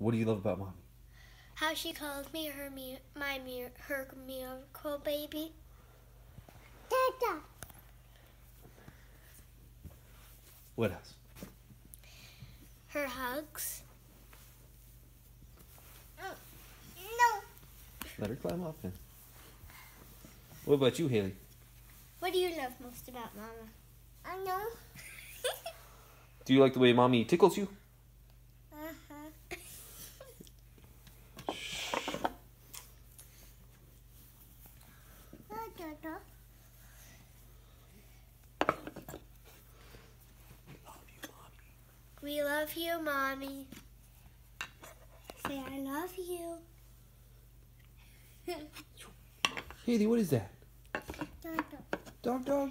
What do you love about mommy? How she calls me her mi- my mi- her miracle baby. Dada. What else? Her hugs. Oh, no. Let her climb up then. What about you, Haley? What do you love most about Mama? I know. Do you like the way mommy tickles you? We love you, Mommy. Say, I love you. Haley, what is that? Dada. Dog, dog.